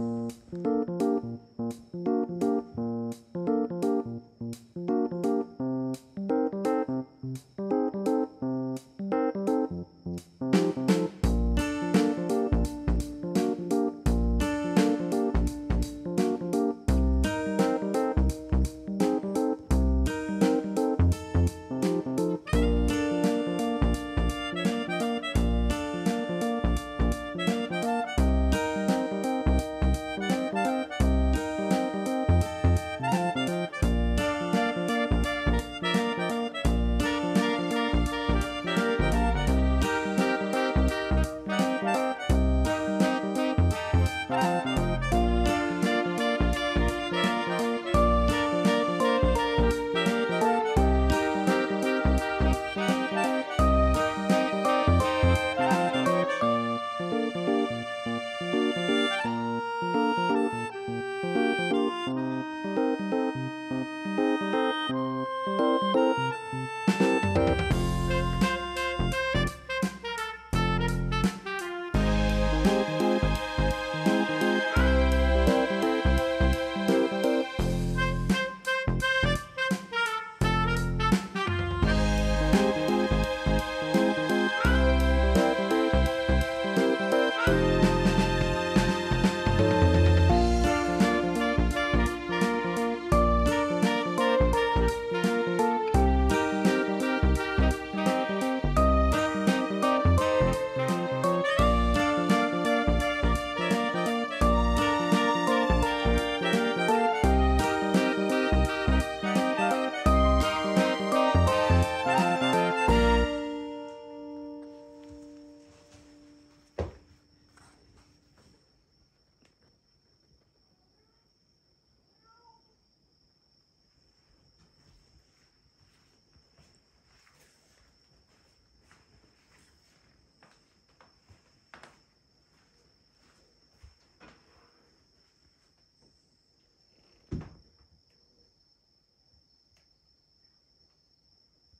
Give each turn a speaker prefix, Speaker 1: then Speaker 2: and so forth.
Speaker 1: Música